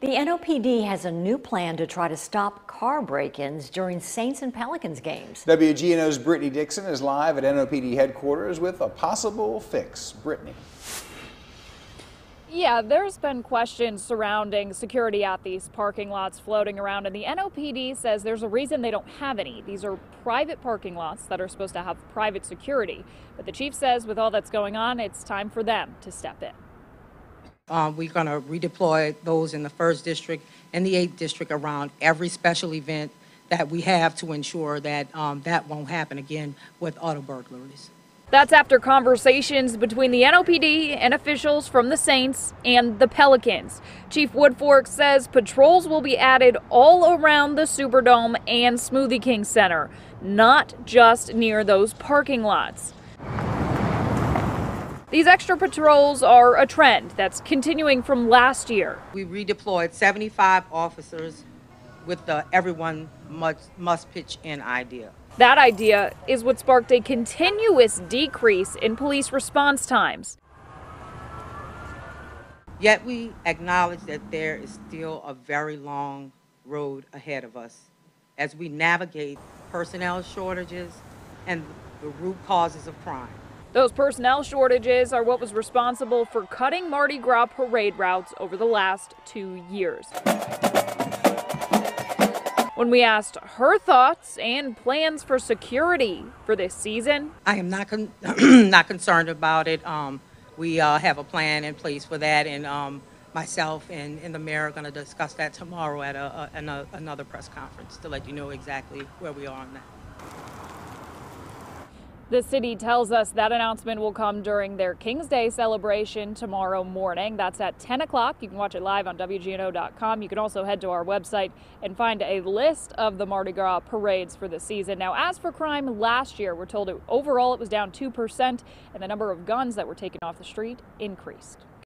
The NOPD has a new plan to try to stop car break-ins during Saints and Pelicans games. WGNO's Brittany Dixon is live at NOPD headquarters with a possible fix. Brittany. Yeah, there's been questions surrounding security at these parking lots floating around, and the NOPD says there's a reason they don't have any. These are private parking lots that are supposed to have private security. But the chief says with all that's going on, it's time for them to step in. Uh, we're going to redeploy those in the first district and the eighth district around every special event that we have to ensure that um, that won't happen again with auto burglaries. That's after conversations between the NOPD and officials from the Saints and the Pelicans. Chief Woodfork says patrols will be added all around the Superdome and Smoothie King Center, not just near those parking lots. These extra patrols are a trend that's continuing from last year. We redeployed 75 officers with the everyone must, must pitch in idea. That idea is what sparked a continuous decrease in police response times. Yet we acknowledge that there is still a very long road ahead of us as we navigate personnel shortages and the root causes of crime. Those personnel shortages are what was responsible for cutting Mardi Gras parade routes over the last two years. When we asked her thoughts and plans for security for this season, I am not con- not concerned about it. Um, we uh, have a plan in place for that, and um, myself and, and the mayor are going to discuss that tomorrow at a, a, another press conference to let you know exactly where we are on that. The city tells us that announcement will come during their King's Day celebration tomorrow morning. That's at 10 o'clock. You can watch it live on WGNO.com. You can also head to our website and find a list of the Mardi Gras parades for the season. Now, as for crime last year, we're told it, overall it was down 2%, and the number of guns that were taken off the street increased.